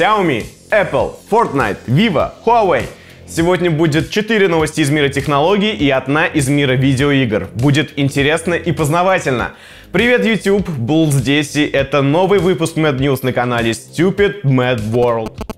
Xiaomi, Apple, Fortnite, Vivo, Huawei. Сегодня будет 4 новости из мира технологий и одна из мира видеоигр. Будет интересно и познавательно. Привет, YouTube! Был здесь, и это новый выпуск Mad News на канале Stupid Mad World.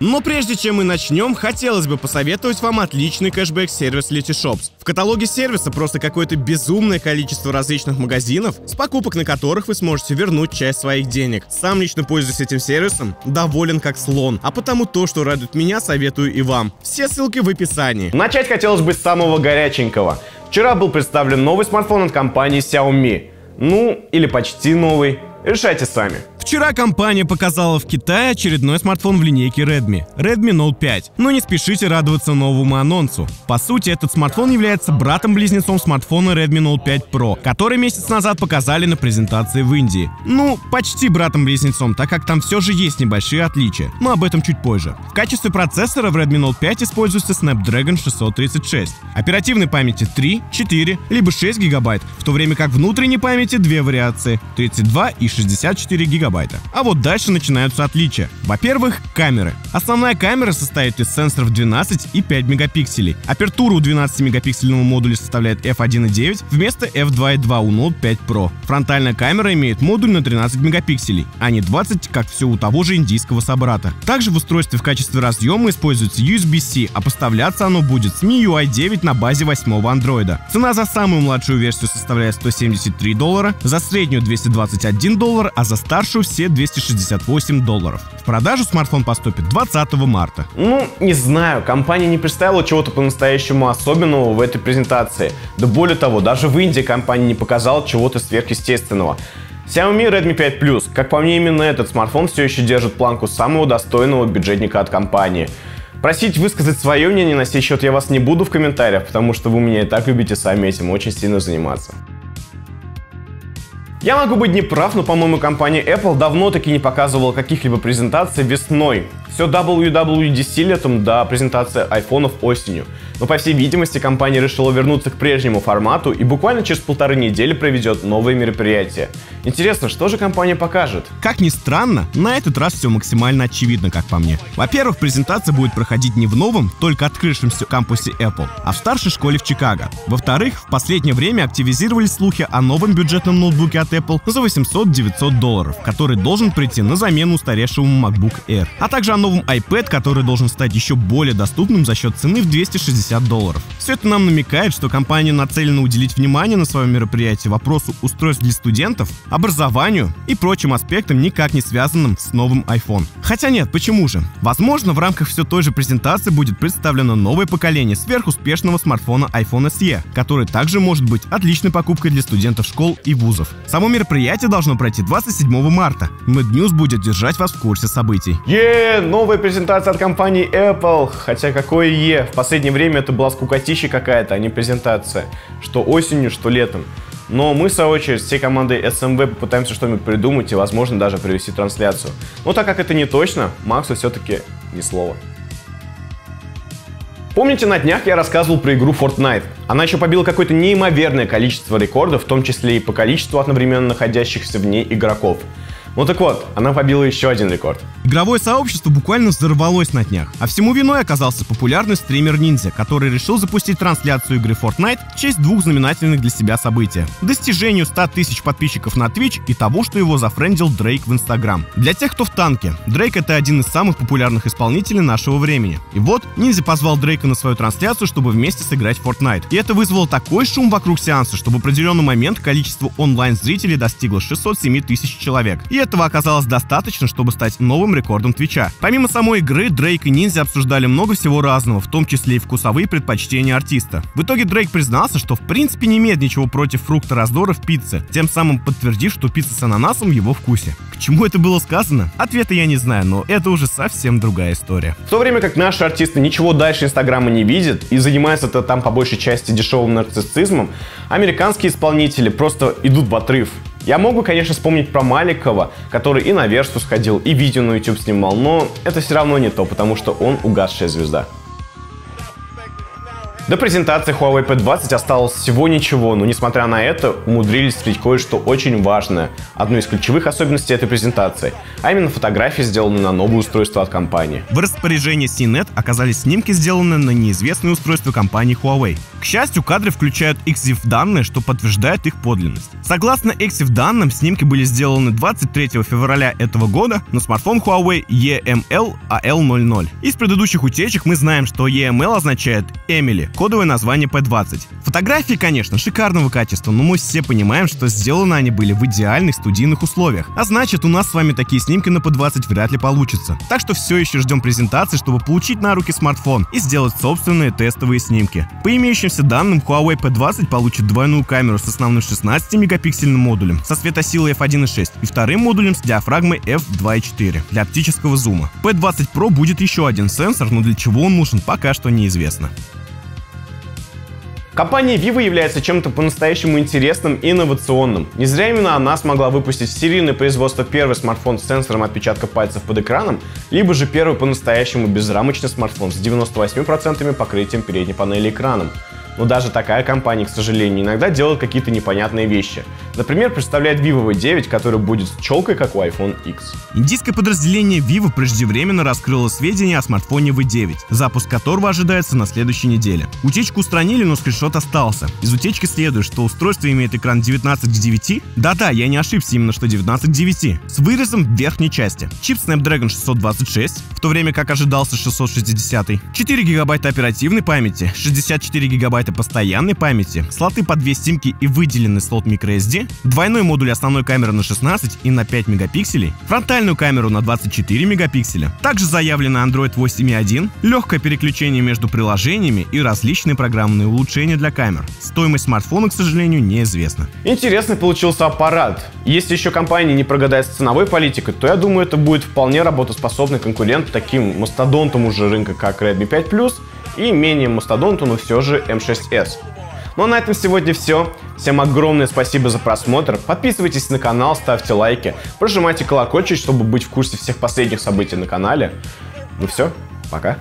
Но прежде чем мы начнем, хотелось бы посоветовать вам отличный кэшбэк-сервис Letyshops. В каталоге сервиса просто какое-то безумное количество различных магазинов, с покупок на которых вы сможете вернуть часть своих денег. Сам лично пользуюсь этим сервисом, доволен как слон, а потому то, что радует меня, советую и вам. Все ссылки в описании. Начать хотелось бы с самого горяченького. Вчера был представлен новый смартфон от компании Xiaomi. Ну, или почти новый. Решайте сами. Вчера компания показала в Китае очередной смартфон в линейке Redmi – Redmi Note 5. Но не спешите радоваться новому анонсу. По сути, этот смартфон является братом-близнецом смартфона Redmi Note 5 Pro, который месяц назад показали на презентации в Индии. Ну, почти братом-близнецом, так как там все же есть небольшие отличия, но об этом чуть позже. В качестве процессора в Redmi Note 5 используется Snapdragon 636. Оперативной памяти 3, 4, либо 6 гигабайт, в то время как внутренней памяти две вариации – 32 и 64 гигабайта гигабайта. А вот дальше начинаются отличия. Во-первых, камеры. Основная камера состоит из сенсоров 12 и 5 мегапикселей. Апертура у 12-мегапиксельного модуля составляет f1.9 вместо f2.2 у Note 5 Pro. Фронтальная камера имеет модуль на 13 мегапикселей, а не 20, как все у того же индийского собрата. Также в устройстве в качестве разъема используется USB-C, а поставляться оно будет с MIUI 9 на базе 8 андроида. Цена за самую младшую версию составляет 173 доллара, за среднюю 221 доллар, а за старшую все 268 долларов. В продажу смартфон поступит 20 марта. Ну, не знаю, компания не представила чего-то по-настоящему особенного в этой презентации. Да более того, даже в Индии компания не показала чего-то сверхъестественного. Xiaomi Redmi 5 Plus. Как по мне, именно этот смартфон все еще держит планку самого достойного бюджетника от компании. Просить высказать свое мнение на сей счет я вас не буду в комментариях, потому что вы меня и так любите сами этим очень сильно заниматься. Я могу быть не прав, но, по-моему, компания Apple давно таки не показывала каких-либо презентаций весной. Все WWDC летом до презентации айфонов осенью. Но, по всей видимости, компания решила вернуться к прежнему формату и буквально через полторы недели проведет новые мероприятия. Интересно, что же компания покажет? Как ни странно, на этот раз все максимально очевидно, как по мне. Во-первых, презентация будет проходить не в новом, только открывшемся кампусе Apple, а в старшей школе в Чикаго. Во-вторых, в последнее время активизировались слухи о новом бюджетном ноутбуке от Apple за 800-900 долларов, который должен прийти на замену устаревшему MacBook Air, а также о новом iPad, который должен стать еще более доступным за счет цены в 260 долларов. Все это нам намекает, что компания нацелена уделить внимание на своем мероприятии вопросу устройств для студентов, образованию и прочим аспектам, никак не связанным с новым iPhone. Хотя нет, почему же? Возможно, в рамках все той же презентации будет представлено новое поколение сверхуспешного смартфона iPhone SE, который также может быть отличной покупкой для студентов школ и вузов. Само мероприятие должно пройти 27 марта. Mad News будет держать вас в курсе событий. Е, новая презентация от компании Apple. Хотя какое Е? В последнее время это была скукотища какая-то, а не презентация. Что осенью, что летом. Но мы, в свою очередь, всей командой SMV попытаемся что-нибудь придумать и, возможно, даже провести трансляцию. Но так как это не точно, Максу все-таки ни слова. Помните, на днях я рассказывал про игру Fortnite? Она еще побила какое-то неимоверное количество рекордов, в том числе и по количеству одновременно находящихся в ней игроков. Ну так вот, она побила еще один рекорд. Игровое сообщество буквально взорвалось на днях, а всему виной оказался популярный стример Ниндзя, который решил запустить трансляцию игры Fortnite в честь двух знаменательных для себя события. Достижению 100 тысяч подписчиков на Twitch и того, что его зафрендил Дрейк в Instagram. Для тех, кто в танке, Дрейк это один из самых популярных исполнителей нашего времени. И вот, Ниндзя позвал Дрейка на свою трансляцию, чтобы вместе сыграть в Fortnite. И это вызвало такой шум вокруг сеанса, что в определенный момент количество онлайн-зрителей достигло 607 тысяч человек. И этого оказалось достаточно, чтобы стать новым рекордом Твича. Помимо самой игры, Дрейк и Ниндзя обсуждали много всего разного, в том числе и вкусовые предпочтения артиста. В итоге Дрейк признался, что в принципе не имеет ничего против фрукта раздора в пицце, тем самым подтвердив, что пицца с ананасом в его вкусе. К чему это было сказано? Ответа я не знаю, но это уже совсем другая история. В то время как наши артисты ничего дальше Инстаграма не видят и занимаются это там по большей части дешевым нарциссизмом, американские исполнители просто идут в отрыв. Я могу, конечно, вспомнить про Маликова, который и на версту сходил, и видео на YouTube снимал, но это все равно не то, потому что он угасшая звезда. До презентации Huawei P20 осталось всего ничего, но несмотря на это, умудрились встретить кое-что очень важное. Одну из ключевых особенностей этой презентации, а именно фотографии, сделанные на новое устройство от компании. В распоряжении CNET оказались снимки, сделанные на неизвестное устройство компании Huawei. Счастью, кадры включают EXIF данные, что подтверждает их подлинность. Согласно EXIF данным, снимки были сделаны 23 февраля этого года на смартфон Huawei EML AL00. Из предыдущих утечек мы знаем, что EML означает Emily, кодовое название P20. Фотографии, конечно, шикарного качества, но мы все понимаем, что сделаны они были в идеальных студийных условиях. А значит, у нас с вами такие снимки на P20 вряд ли получится. Так что все еще ждем презентации, чтобы получить на руки смартфон и сделать собственные тестовые снимки. По имеющимся данным, Huawei P20 получит двойную камеру с основным 16-мегапиксельным модулем со светосилой f1.6 и вторым модулем с диафрагмой f2.4 для оптического зума. P20 Pro будет еще один сенсор, но для чего он нужен, пока что неизвестно. Компания Vivo является чем-то по-настоящему интересным и инновационным. Не зря именно она смогла выпустить в серийное производство первый смартфон с сенсором отпечатка пальцев под экраном, либо же первый по-настоящему безрамочный смартфон с 98% покрытием передней панели экраном. Но даже такая компания, к сожалению, иногда делает какие-то непонятные вещи. Например, представляет Vivo V9, который будет с челкой, как у iPhone X. Индийское подразделение Vivo преждевременно раскрыло сведения о смартфоне V9, запуск которого ожидается на следующей неделе. Утечку устранили, но скриншот остался. Из утечки следует, что устройство имеет экран 19 к 9. Да-да, я не ошибся, именно что 19 к 9. С вырезом в верхней части. Чип Snapdragon 626, в то время как ожидался 660. 4 гигабайта оперативной памяти, 64 гигабайта гигабайта постоянной памяти, слоты по две симки и выделенный слот microSD, двойной модуль основной камеры на 16 и на 5 мегапикселей, фронтальную камеру на 24 мегапикселя. Также заявлено Android 8.1, легкое переключение между приложениями и различные программные улучшения для камер. Стоимость смартфона, к сожалению, неизвестна. Интересный получился аппарат. Если еще компания не прогадает с ценовой политикой, то я думаю, это будет вполне работоспособный конкурент таким мастодонтам уже рынка, как Redmi 5 Plus и менее мастодонту, но все же M6s. Ну а на этом сегодня все. Всем огромное спасибо за просмотр. Подписывайтесь на канал, ставьте лайки, прожимайте колокольчик, чтобы быть в курсе всех последних событий на канале. Ну все, пока.